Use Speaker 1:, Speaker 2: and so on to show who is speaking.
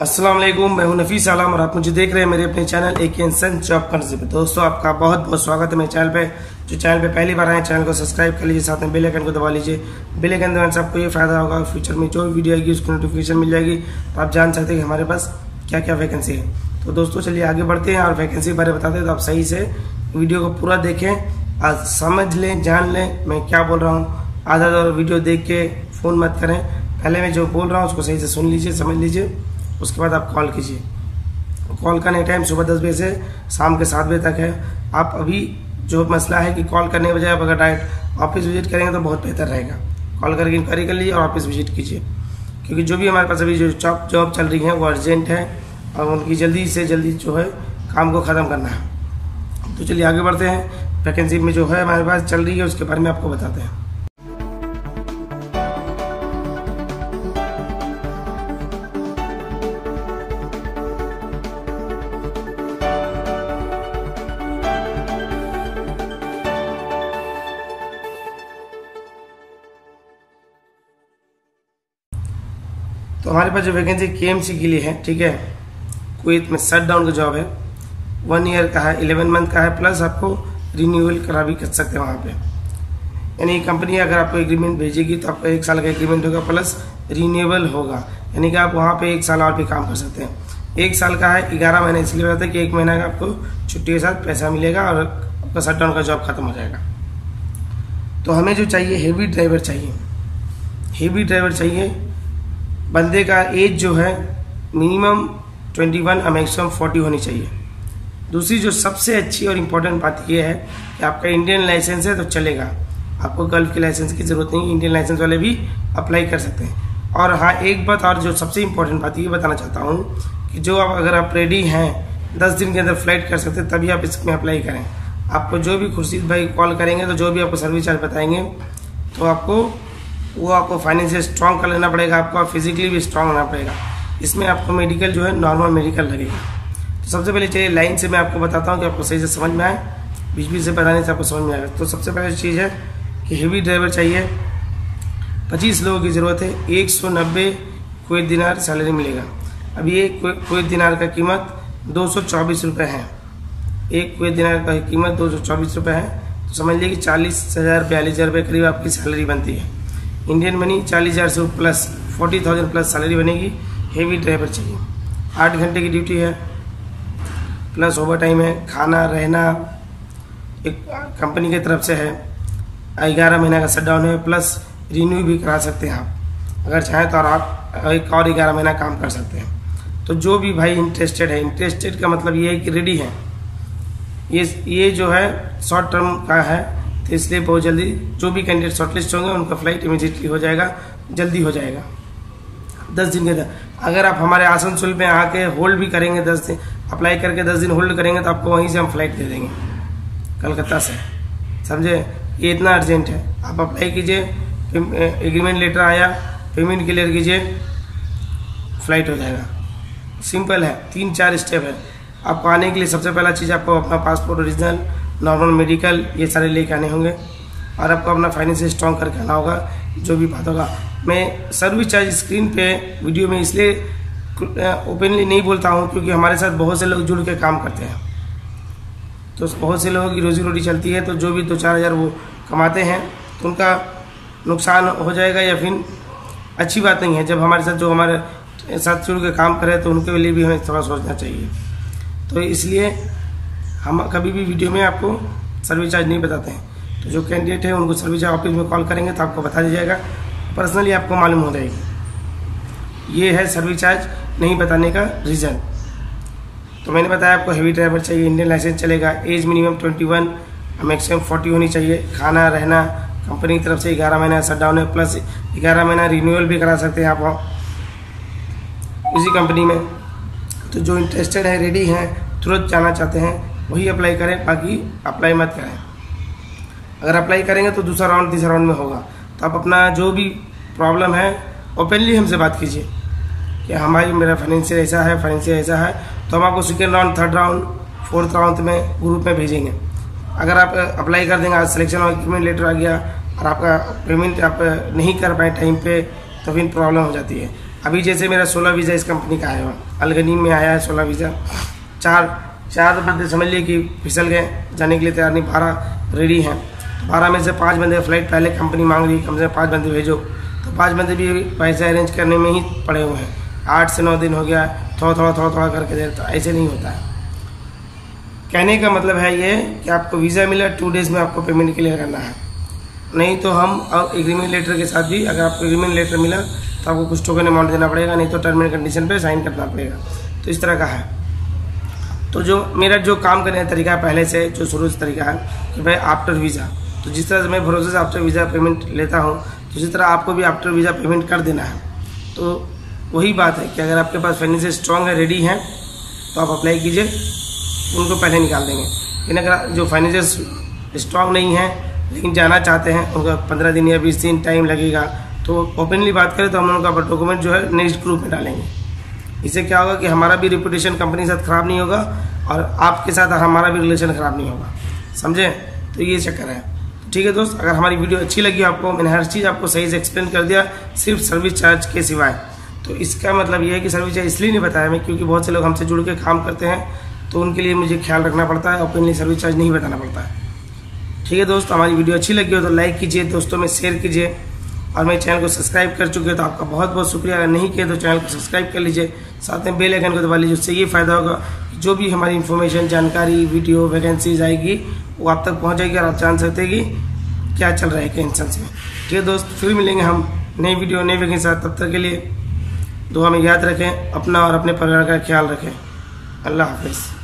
Speaker 1: अस्सलाम वालेकुम, मैं हूँ नफीस आलम और आप मुझे देख रहे हैं मेरे अपने चैनल एक इंसान जॉब कॉन्सेप्ट दोस्तों, आपका बहुत बहुत स्वागत है मेरे चैनल पे। जो चैनल पे पहली बार आए चैनल को सब्सक्राइब कर लीजिए, साथ में बेल आइकन को दबा लीजिए। बेल आइकन दबाने से आपको ये फ़ायदा होगा, फ्यूचर में जो भी वीडियो आएगी, उसकी नोटिफिकेशन मिल जाएगी। तो आप जान सकते हैं कि हमारे पास क्या क्या वैकेंसी है। तो दोस्तों, चलिए आगे बढ़ते हैं और वैकेंसी के बारे में बताते हैं तो आप सही से वीडियो को पूरा देखें। आज समझ लें, जान लें, मैं क्या बोल रहा हूँ। आधा वीडियो देख के फ़ोन मत करें। पहले मैं जो बोल रहा हूँ, उसको सही से सुन लीजिए, समझ लीजिए। उसके बाद आप कॉल कीजिए। कॉल करने टाइम सुबह दस बजे से शाम के सात बजे तक है। आप अभी जो मसला है कि कॉल करने के बजाय आप अगर डायरेक्ट ऑफ़िस विज़िट करेंगे तो बहुत बेहतर रहेगा। कॉल करके इंक्वायरी कर लीजिए और ऑफ़िस विज़िट कीजिए। क्योंकि जो भी हमारे पास अभी जो जॉब जॉब चल रही है वो अर्जेंट है और उनकी जल्दी से जल्दी जो है काम को ख़त्म करना है। तो चलिए आगे बढ़ते हैं। वैकेंसी में जो है हमारे पास चल रही है, उसके बारे में आपको बताते हैं। तो हमारे पास जो वैकेंसी के के लिए है, ठीक है? कुवैत में शट डाउन का जॉब है। वन ईयर का है इलेवन मंथ का है प्लस आपको रिन्यूअल करा भी कर सकते हैं वहाँ पे। यानी कंपनी अगर आपको एग्रीमेंट भेजेगी तो आपका एक साल का एग्रीमेंट होगा प्लस रिन्यूएबल होगा। यानी कि आप वहाँ पे एक साल और भी काम कर सकते हैं। एक साल का है, ग्यारह महीने, इसलिए रहता है कि एक महीना का आपको छुट्टी के साथ पैसा मिलेगा और आपका शट डाउन का जॉब खत्म हो जाएगा। तो हमें जो चाहिए हेवी ड्राइवर चाहिए। हेवी ड्राइवर चाहिए बंदे का एज जो है मिनिमम 21 और मैक्सिमम 40 होनी चाहिए। दूसरी जो सबसे अच्छी और इम्पोर्टेंट बात यह है कि आपका इंडियन लाइसेंस है तो चलेगा। आपको गल्फ के लाइसेंस की ज़रूरत नहीं इंडियन लाइसेंस वाले भी अप्लाई कर सकते हैं। और हाँ एक बात और जो सबसे इम्पोर्टेंट बात ये बताना चाहता हूँ कि जो आप, अगर आप रेडी हैं, दस दिन के अंदर फ़्लाइट कर सकते हैं, तभी आप इसमें अप्लाई करें। आपको जो भी खुर्शीद भाई कॉल करेंगे तो जो भी आपको सर्विस चार्ज बताएँगे तो आपको वो आपको फाइनेंशियल स्ट्रॉन्ग कर लेना पड़ेगा, आपको फिजिकली भी स्ट्रॉन्ग होना पड़ेगा। इसमें आपको मेडिकल जो है नॉर्मल मेडिकल लगेगा। तो सबसे पहले चलिए लाइन से मैं आपको बताता हूँ कि आपको सही से समझ में आए बीच बीच से बताने से आपको समझ में आएगा तो सबसे पहले चीज़ है कि हेवी ड्राइवर चाहिए, पच्चीस लोगों की ज़रूरत है, एक सौ नब्बे कोई दिनार सैलरी मिलेगा। अब ये कोई दिनार का कीमत दो सौ चौबीस रुपये है। एक कोई दिनार का कीमत दो सौ चौबीस रुपये है। तो समझ लीजिए कि चालीस हज़ार बयालीस हज़ार रुपये करीब आपकी सैलरी बनती है। इंडियन मनी चालीस हज़ार से plus forty thousand plus salary बनेगी। हेवी ड्राइवर चाहिए। आठ घंटे की ड्यूटी है। प्लस ओवर टाइम है। खाना, रहना एक कंपनी की तरफ़ से है। ग्यारह महीना का शटडाउन है। प्लस रिन्यू भी करा सकते हैं आप। अगर चाहें तो और आप एक और ग्यारह महीना काम कर सकते हैं। तो जो भी भाई इंटरेस्टेड है। इंटरेस्टेड का मतलब ये है कि रेडी है। ये ये जो है शॉर्ट टर्म का है। तो इसलिए बहुत जल्दी जो भी कैंडिडेट शॉर्टलिस्ट होंगे, उनका फ़्लाइट इमीडिएटली हो जाएगा, जल्दी हो जाएगा। दस दिन के अंदर। अगर आप हमारे आसनसोल में आके होल्ड भी करेंगे दस दिन अप्लाई करके दस दिन होल्ड करेंगे तो आपको वहीं से हम फ़्लाइट दे देंगे। कलकत्ता से। समझे? ये इतना अर्जेंट है। आप अप्लाई कीजिए एग्रीमेंट लेटर आया पेमेंट क्लियर कीजिए फ़्लाइट हो जाएगा। सिंपल है। तीन चार स्टेप है। आपको आने के लिए सबसे पहला चीज़, आपको अपना पासपोर्ट ओरिजिनल नॉर्मल मेडिकल ये सारे लेके आने होंगे। और आपको अपना फाइनेंस स्ट्रॉन्ग करके आना होगा, जो भी बात होगा। मैं सर्विस चार्ज स्क्रीन पे वीडियो में इसलिए ओपनली नहीं बोलता हूँ, क्योंकि हमारे साथ बहुत से लोग जुड़ के काम करते हैं। तो बहुत से लोगों की रोजी रोटी चलती है तो जो भी दो चार हज़ार वो कमाते हैं तो उनका नुकसान हो जाएगा या फिर अच्छी बात नहीं है। जब हमारे साथ जो हमारे साथ जुड़ के काम करे तो उनके लिए भी हमें थोड़ा सोचना चाहिए। तो इसलिए हम कभी भी वीडियो में आपको सर्विस चार्ज नहीं बताते हैं। तो जो कैंडिडेट है, उनको सर्विस चार्ज ऑफ़िस में कॉल करेंगे तो आपको बता दिया जाएगा। पर्सनली आपको मालूम हो जाएगी। ये है सर्विस चार्ज नहीं बताने का रीज़न तो मैंने बताया आपको हैवी ड्राइवर चाहिए इंडियन लाइसेंस चलेगा age minimum twenty one maximum forty होनी चाहिए। खाना, रहना कंपनी की तरफ़ से ग्यारह महीना शट डाउन है प्लस ग्यारह महीना रिन्यूअल भी करा सकते हैं आप इसी कंपनी में। तो जो इंटरेस्टेड है रेडी हैं, तुरंत जाना चाहते हैं वही अप्लाई करें, बाकी अप्लाई मत करें। अगर अप्लाई करेंगे तो दूसरा राउंड तीसरा राउंड में होगा। तो आप अपना जो भी प्रॉब्लम है ओपनली हमसे बात कीजिए कि हमारी, मेरा फाइनेंशियल ऐसा है फाइनेंशियल ऐसा है तो हम आपको second round third round fourth round में ग्रुप में भेजेंगे। अगर आप अप्लाई कर देंगे, आज सिलेक्शन एग्रीमेंट लेटर आ गया, और आपका पेमेंट आप नहीं कर पाए टाइम पे तो फिर प्रॉब्लम हो जाती है। अभी जैसे मेरा सोलह वीज़ा इस कंपनी का आया हुआ अलगनी में आया है सोलह वीज़ा चार चार बंदे समझ लिए कि फिसल गए, जाने के लिए तैयार नहीं, बारह रेडी हैं। बारह में से पाँच बंदे फ़्लाइट पहले कंपनी मांग रही, कम से कम पाँच बंदे भेजो। तो पाँच बंदे भी पैसे अरेंज करने में ही पड़े हुए हैं। आठ से नौ दिन हो गया, थोड़ा थोड़ा थोड़ा थोड़ा करके दे तो ऐसे नहीं होता है। कहने का मतलब है ये कि आपको वीज़ा मिला टू डेज़ में आपको पेमेंट क्लियर करना है। नहीं तो हम एग्रीमेंट लेटर के साथ भी अगर आपको एग्रीमेंट लेटर मिला तो आपको कुछ टोकन अमाउंट देना पड़ेगा, नहीं तो टर्म एंड कंडीशन पे साइन करना पड़ेगा। तो इस तरह का है। तो जो मेरा जो काम करने का तरीका है पहले से, जो शुरू से तरीका है कि भाई आफ्टर वीज़ा तो जिस तरह से मैं भरोसे से आफ्टर वीज़ा पेमेंट लेता हूँ तो उसी तरह आपको भी आफ्टर वीज़ा पेमेंट कर देना है तो वही बात है कि अगर आपके पास फाइनेंशियल स्ट्रॉन्ग है रेडी है तो आप अप्लाई कीजिए, उनको पहले निकाल देंगे। लेकिन अगर जो फाइनेंशियल स्ट्रॉन्ग नहीं है, लेकिन जाना चाहते हैं, उनका पंद्रह दिन या बीस दिन टाइम लगेगा तो ओपनली बात करें तो हम उनका डॉक्यूमेंट जो है नेक्स्ट ग्रुप में डालेंगे। इससे क्या होगा कि हमारा भी रिपोर्टेशन कंपनी के साथ ख़राब नहीं होगा और आपके साथ हमारा भी रिलेशन ख़राब नहीं होगा। समझे? तो ये चक्कर है। ठीक है दोस्त, अगर हमारी वीडियो अच्छी लगी आपको, मैंने हर चीज़ आपको सही से एक्सप्लेन कर दिया, सिर्फ़ सर्विस चार्ज के सिवाय। तो इसका मतलब यह है कि सर्विस चार्ज इसलिए नहीं बताया मैं क्योंकि बहुत से लोग हमसे जुड़ के काम करते हैं तो उनके लिए मुझे ख्याल रखना पड़ता है ओपनली सर्विस चार्ज नहीं बताना पड़ता है। ठीक है दोस्त, हमारी वीडियो अच्छी लगी हो तो लाइक कीजिए, दोस्तों में शेयर कीजिए। और मेरे चैनल को सब्सक्राइब कर चुके हो तो आपका बहुत बहुत शुक्रिया। अगर नहीं किया तो चैनल को सब्सक्राइब कर लीजिए। साथ में बेल आइकन को दबा लीजिए, उससे ये फ़ायदा होगा जो भी हमारी इन्फॉर्मेशन जानकारी वीडियो वैकेंसीज आएगी, वो आप तक पहुँच जाएगी और आप जान सकते कि क्या चल रहा है कैंसन से ठीक है दोस्त, फिर मिलेंगे हम नई वीडियो नई वैकेंसी साथ। तब तक के लिए दुआ में याद रखें, अपना और अपने परिवार का ख्याल रखें। अल्लाह हाफिज़।